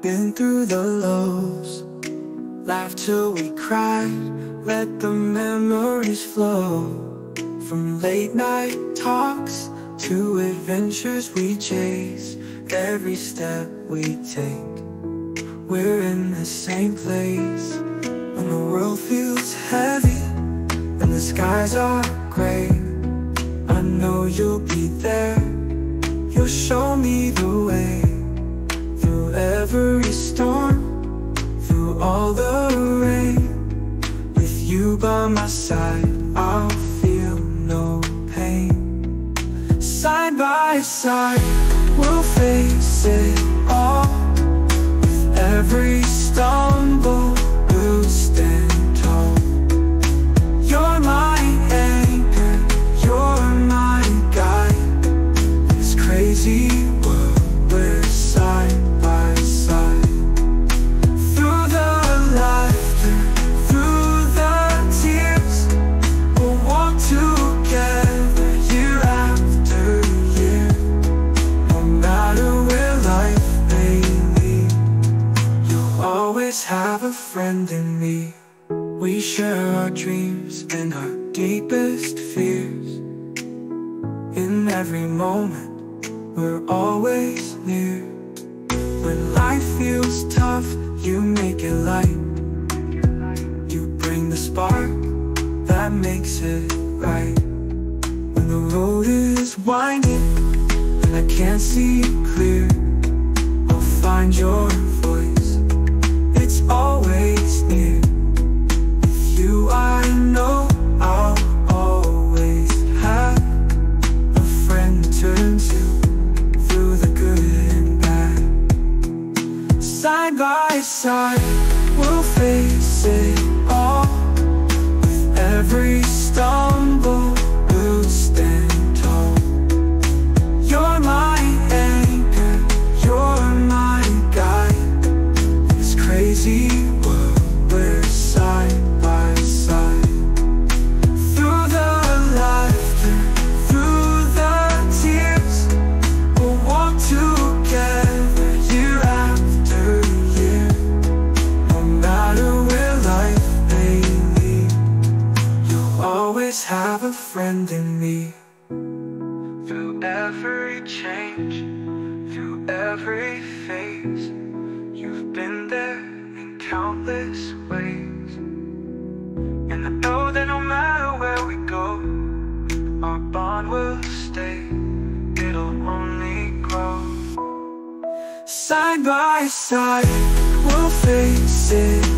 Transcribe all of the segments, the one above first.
been through the lows. Laughed till we cried. Let the memories flow. From late night talks To adventures we chase. Every step we take We're in the same place. When the world feels heavy And the skies are gray I know you'll be there. You'll show by my side I'll feel no pain. Side by side We'll face it all. With every stumble have a friend in me. We share our dreams and our deepest fears. In every moment we're always near. When life feels tough, you make it light. You bring the spark that makes it right. When the road is winding and I can't see clear I'll find your side, we'll face a friend in me. Through every change, through every phase. You've been there in countless ways. And I know that no matter where we go Our bond will stay. It'll only grow. Side by side We'll face it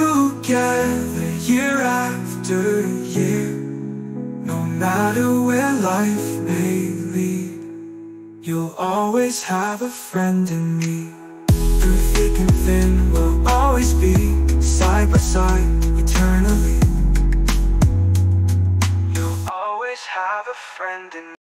together year after year. No matter where life may lead You'll always have a friend in me. Through thick and thin we'll always be Side by side, eternally. You'll always have a friend in me